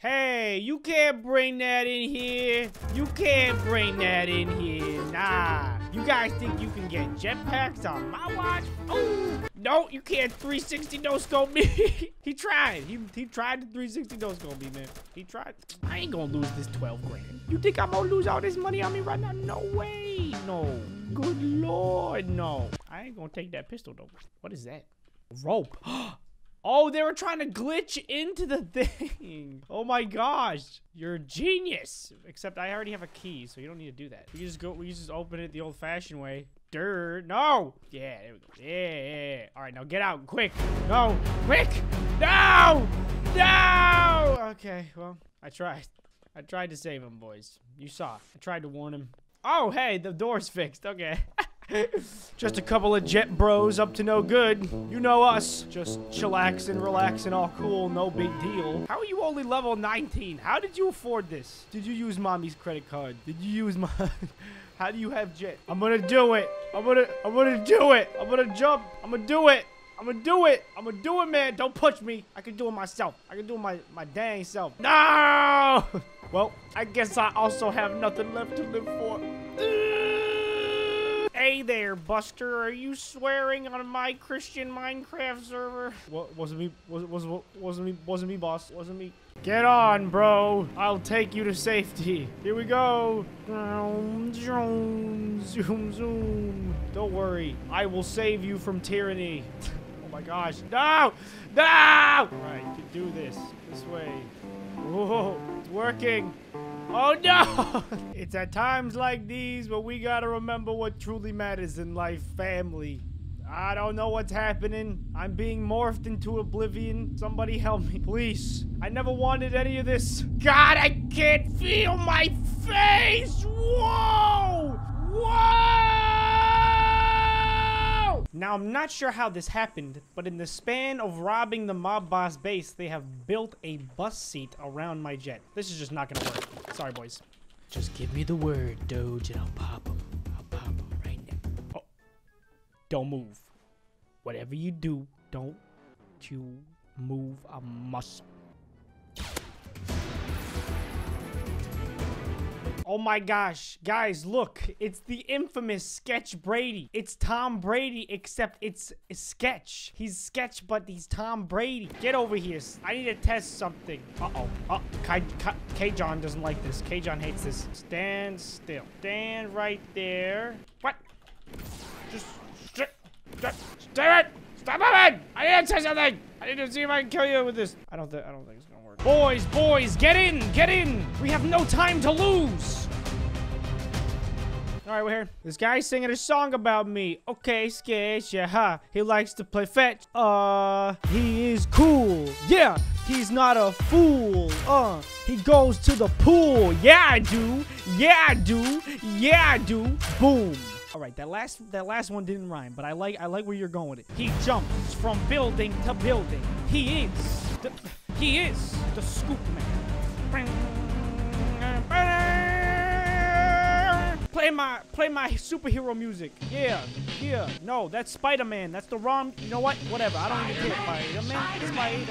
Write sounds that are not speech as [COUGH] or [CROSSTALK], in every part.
Hey, you can't bring that in here. You can't bring that in here. Nah. You guys think you can get jetpacks on my watch? Oh, no, you can't 360 no scope me. [LAUGHS] he tried. He, he tried to 360 no scope me, man. He tried. I ain't gonna lose this 12 grand. You think I'm gonna lose all this money on me right now? No way. No. Good lord, no. I ain't gonna take that pistol though. What is that? Rope. [GASPS] Oh, they were trying to glitch into the thing. [LAUGHS] Oh my gosh. You're a genius. Except I already have a key, so you don't need to do that. We just go, we just open it the old fashioned way. Dirt. No. Yeah, there we go. Yeah, yeah, yeah. All right, now get out quick. No. Quick. No. No. Okay, well, I tried. I tried to save him, boys. You saw. I tried to warn him. Oh, hey, the door's fixed. Okay. [LAUGHS] Just a couple of jet bros up to no good. You know us. Just chillaxing, relaxing, all cool, no big deal. How are you only level 19? How did you afford this? Did you use mommy's credit card? Did you use my... [LAUGHS] How do you have jet? I'm gonna do it. I'm gonna, I'm gonna do it. I'm gonna jump. I'm gonna do it. I'm gonna do it. I'm gonna do it, man. Don't push me. I can do it myself. I can do it my, my dang self. No! [LAUGHS] Well, I guess I also have nothing left to live for. Hey there, Buster. Are you swearing on my Christian Minecraft server? What wasn't me? Was was wasn't me? Wasn't me, boss? Wasn't me? Get on, bro. I'll take you to safety. Here we go. Zoom, zoom, zoom. zoom. Don't worry. I will save you from tyranny. [LAUGHS] oh my gosh. No! No! All right, do this. This way. Whoa, it's working. Oh no! [LAUGHS] it's at times like these where we gotta remember what truly matters in life family. I don't know what's happening. I'm being morphed into oblivion. Somebody help me, please. I never wanted any of this. God, I can't feel my face! Whoa! Whoa! Now, I'm not sure how this happened, but in the span of robbing the mob boss base, they have built a bus seat around my jet. This is just not gonna work. Sorry, boys. Just give me the word, Doge, and I'll pop him. I'll pop him right now. Oh. Don't move. Whatever you do, don't you move a muscle. Oh my gosh. Guys, look. It's the infamous Sketch Brady. It's Tom Brady, except it's a sketch. He's sketch, but he's Tom Brady. Get over here. I need to test something. Uh-oh. Uh, oh, K-John doesn't like this. K-John hates this. Stand still. Stand right there. What? Just... Stay it! Stop moving! I need to say something! I need to see if I can kill you with this. I don't think I don't think it's gonna work. Boys, boys, get in! Get in! We have no time to lose! Alright, we're here. This guy's singing a song about me. Okay, sketch, yeah. He likes to play fetch. Uh, he is cool. Yeah, he's not a fool. Uh, he goes to the pool. Yeah, I do. Yeah, I do. Yeah, I do. Boom. All right, that last that last one didn't rhyme, but I like I like where you're going with it. He jumps from building to building. He is the, he is the scoop man. Play my play my superhero music. Yeah, yeah. No, that's Spider-Man. That's the wrong. You know what? Whatever. I don't even care. Spider-Man.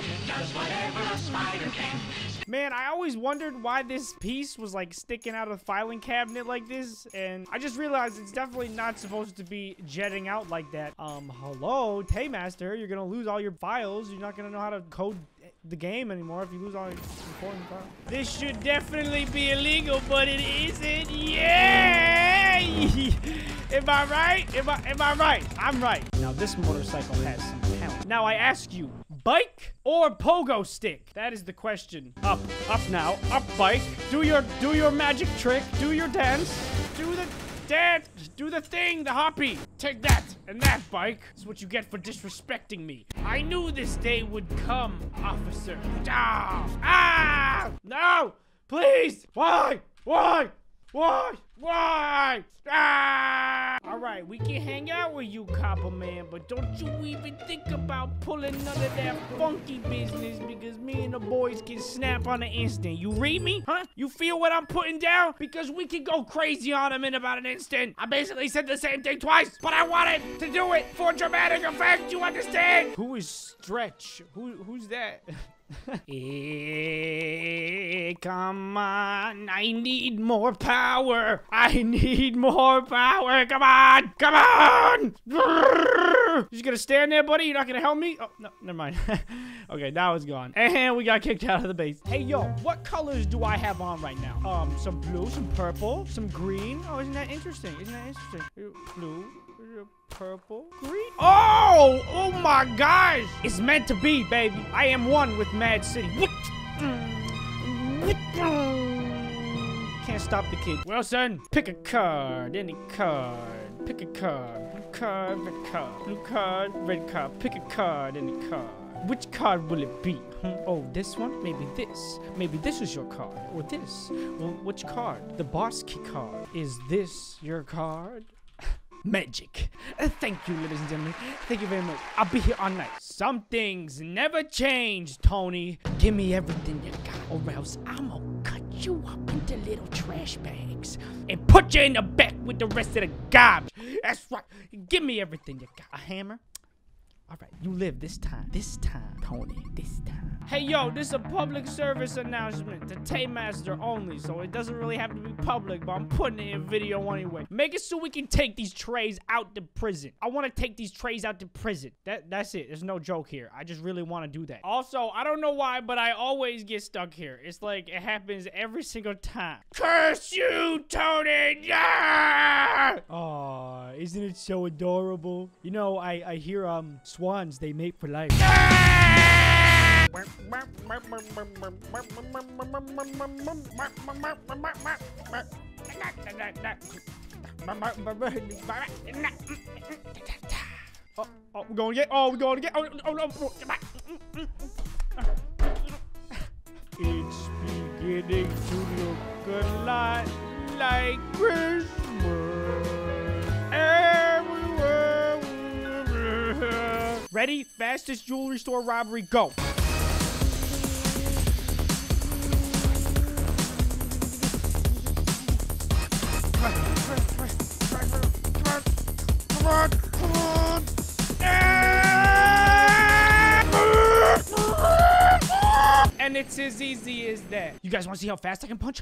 Spider-Man. Man, I always wondered why this piece was like sticking out of the filing cabinet like this, and I just realized it's definitely not supposed to be jetting out like that. Um, hello, Taymaster, you're gonna lose all your files. You're not gonna know how to code the game anymore if you lose all your important files. This should definitely be illegal, but it isn't. Yeah! [LAUGHS] am I right? Am I, am I right? I'm right. Now, this motorcycle has some talent. Now, I ask you, bike or pogo stick? That is the question. Up, up now, up bike. Do your, do your magic trick. Do your dance. Do the dance. Do the thing, the hoppy. Take that and that bike. This is what you get for disrespecting me. I knew this day would come, officer. Ah! Ah! No! Please! Why? Why? Why? Why? Ah! Alright, we can hang out with you, Copper Man, but don't you even think about pulling none of that funky business because me and the boys can snap on the instant. You read me? Huh? You feel what I'm putting down? Because we can go crazy on him in about an instant. I basically said the same thing twice, but I wanted to do it for dramatic effect. You understand? Who is Stretch? Who, who's that? [LAUGHS] [LAUGHS] Eh, come on, I need more power. I need more power. Come on, come on. You're just gonna stand there, buddy? You're not gonna help me? Oh, no, never mind. [LAUGHS] okay, now it's gone. And we got kicked out of the base. Hey, yo, what colors do I have on right now? Um, some blue, some purple, some green. Oh, isn't that interesting? Isn't that interesting? Blue, purple, green. Oh, oh my gosh. It's meant to be, baby. I am one with Mad City. Can't stop the kid. Wilson, pick a card, any card. Pick a card. Blue card, red card. Blue card, red card. Pick a card, any card. Which card will it be? Hmm? Oh, this one? Maybe this. Maybe this is your card. Or this. Well, which card? The boss key card. Is this your card? Magic. Uh, thank you, ladies and gentlemen. Thank you very much. I'll be here all night. Some things never change, Tony. Give me everything you got, or else I'm gonna cut you up into little trash bags and put you in the back with the rest of the garbage. That's right. Give me everything you got. A hammer? All right, you live this time. This time, Tony. This time. Hey, yo, this is a public service announcement to Taymaster only, so it doesn't really have to be public, but I'm putting it in video anyway. Make it so we can take these trays out to prison. I want to take these trays out to prison. That That's it. There's no joke here. I just really want to do that. Also, I don't know why, but I always get stuck here. It's like it happens every single time. Curse you, Tony! Yeah! Oh, isn't it so adorable? You know, I, I hear, um, swans, they mate for life. Oh, oh, we're going get. Oh, we're going get. Oh, oh, oh, oh, oh no. It's beginning to look a lot like Christmas. Ready? Fastest jewelry store robbery, go. And it's as easy as that. You guys want to see how fast I can punch?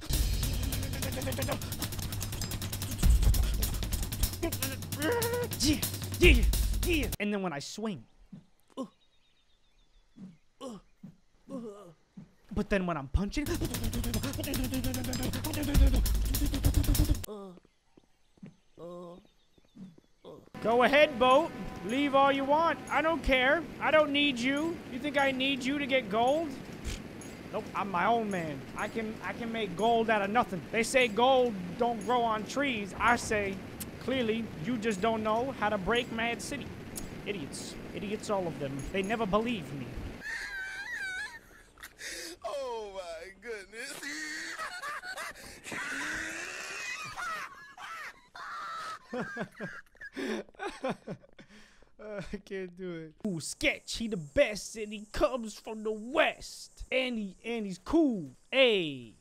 Yeah, yeah, yeah. And then when I swing. Uh, uh, uh, but then when I'm punching. [LAUGHS] Go ahead, boat. Leave all you want. I don't care. I don't need you. You think I need you to get gold? Nope, I'm my own man. I can I can make gold out of nothing. They say gold don't grow on trees. I say, clearly, you just don't know how to break Mad City. Idiots. Idiots, all of them. They never believe me. oh my goodness. [LAUGHS] I can't do it. Ooh, sketch. He the best, and he comes from the west, and he and he's cool. Hey,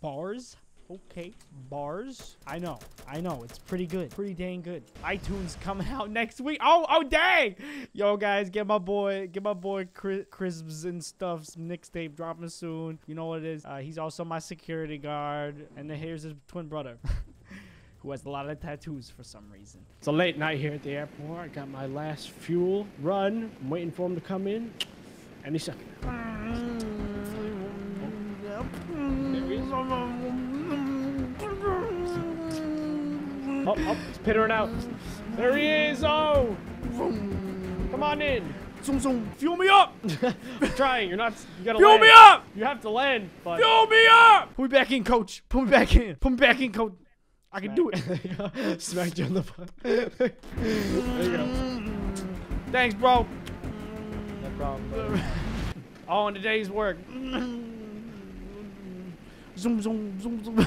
bars. Okay, bars. I know, I know. It's pretty good, pretty dang good. iTunes coming [LAUGHS] out next week. Oh, oh, dang! Yo, guys, get my boy, get my boy Chris, Crisps and stuff. Some mixtape dropping soon. You know what it is? Uh, he's also my security guard, and here's his twin brother. [LAUGHS] who has a lot of tattoos for some reason. It's a late night here at the airport. I got my last fuel run. I'm waiting for him to come in any second. Oh, oh, it's pittering out. There he is. Oh, come on in. Zoom, zoom. Fuel me up. [LAUGHS] I'm trying. You're not. You gotta. Fuel land. me up. You have to land. But Fuel me up. Put me back in, coach. Put me back in. Put me back in, coach. I can do it. [LAUGHS] [LAUGHS] Smacked you on the butt. [LAUGHS] there you go. Thanks, bro. No problem. Bro. All in the day's work. zoom, zoom, zoom, zoom.